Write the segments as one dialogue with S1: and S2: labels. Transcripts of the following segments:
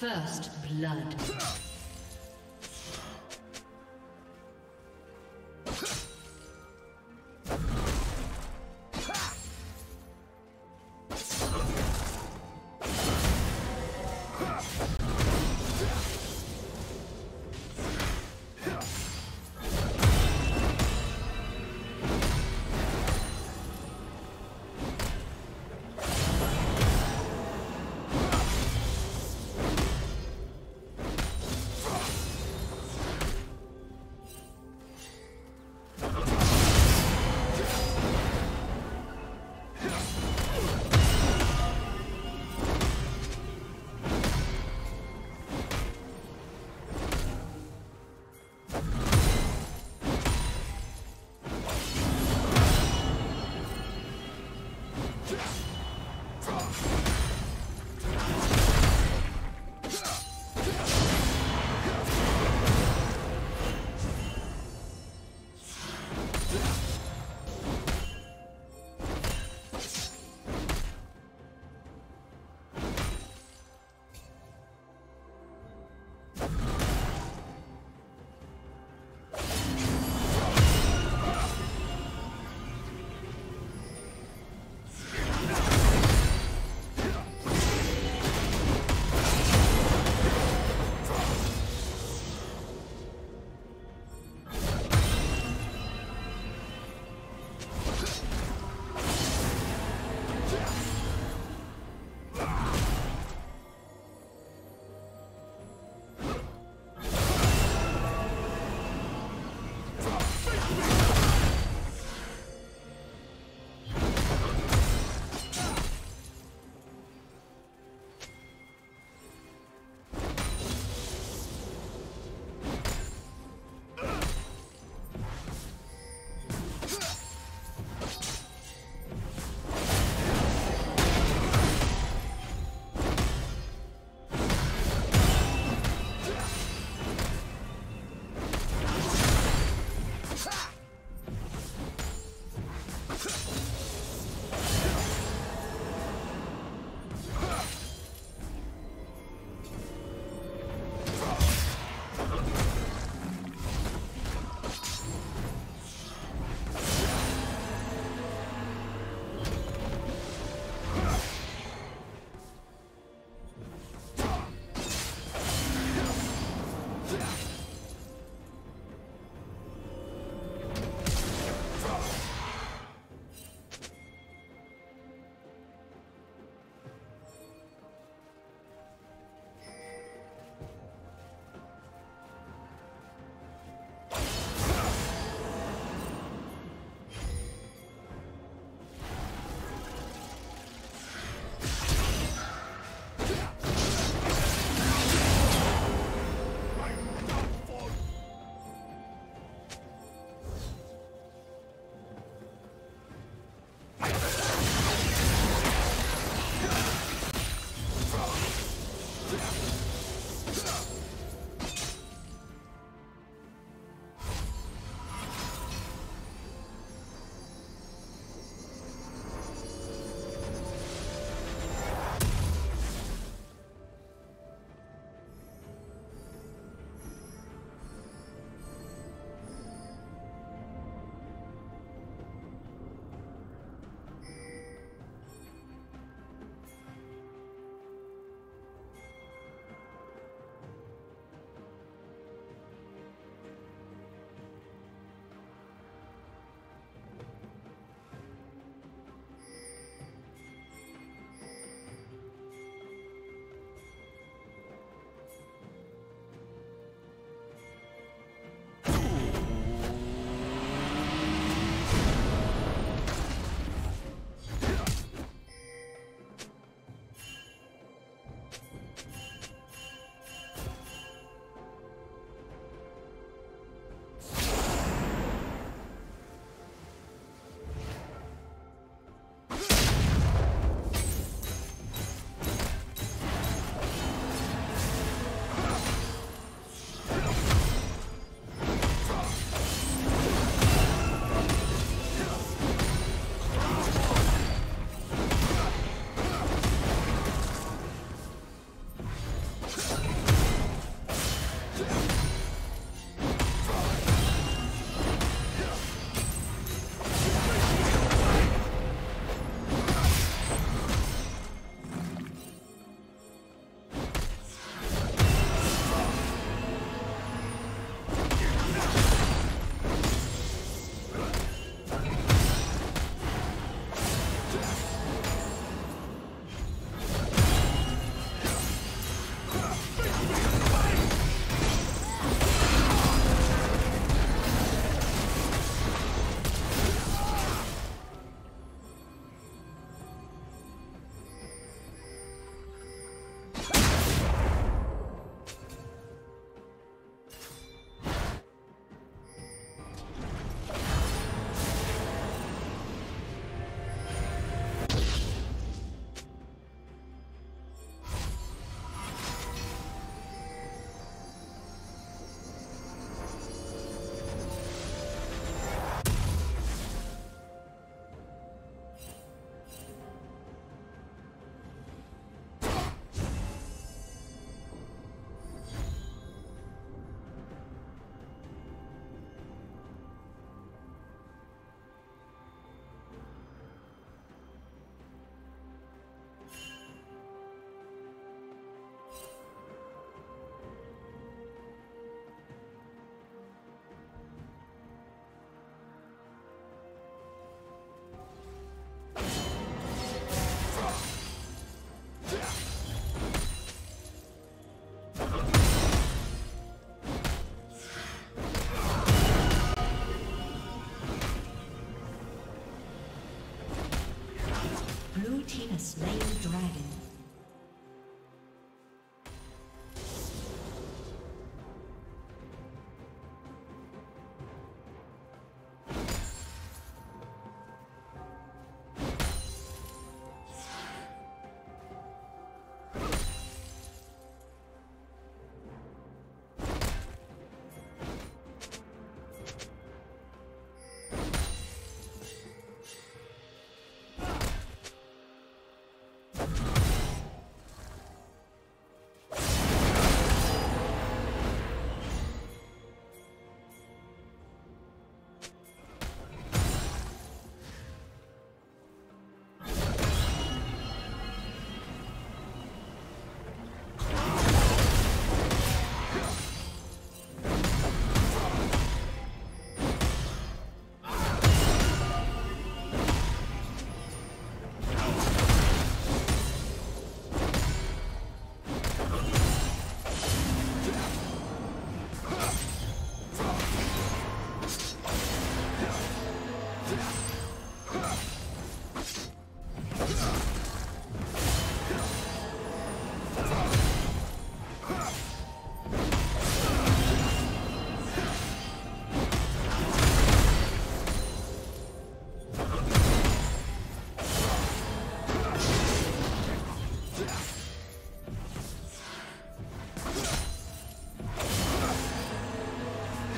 S1: First blood.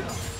S1: Yeah.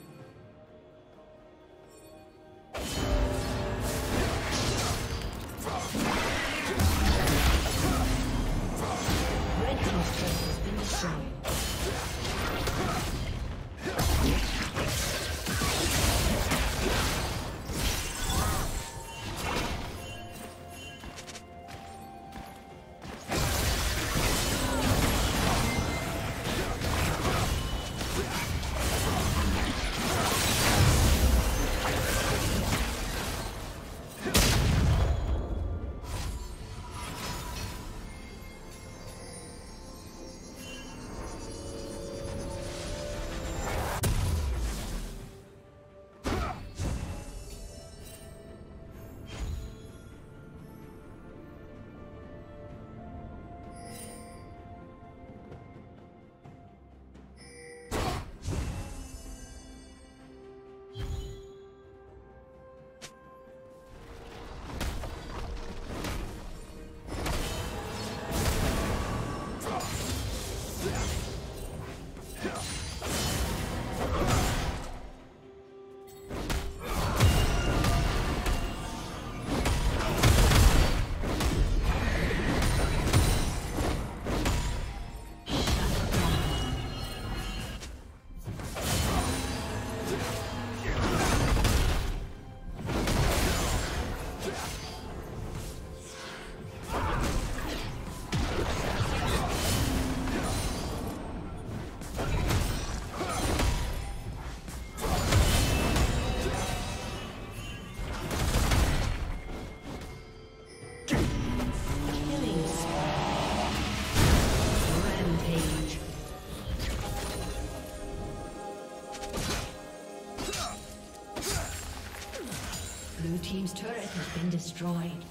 S1: Has been destroyed.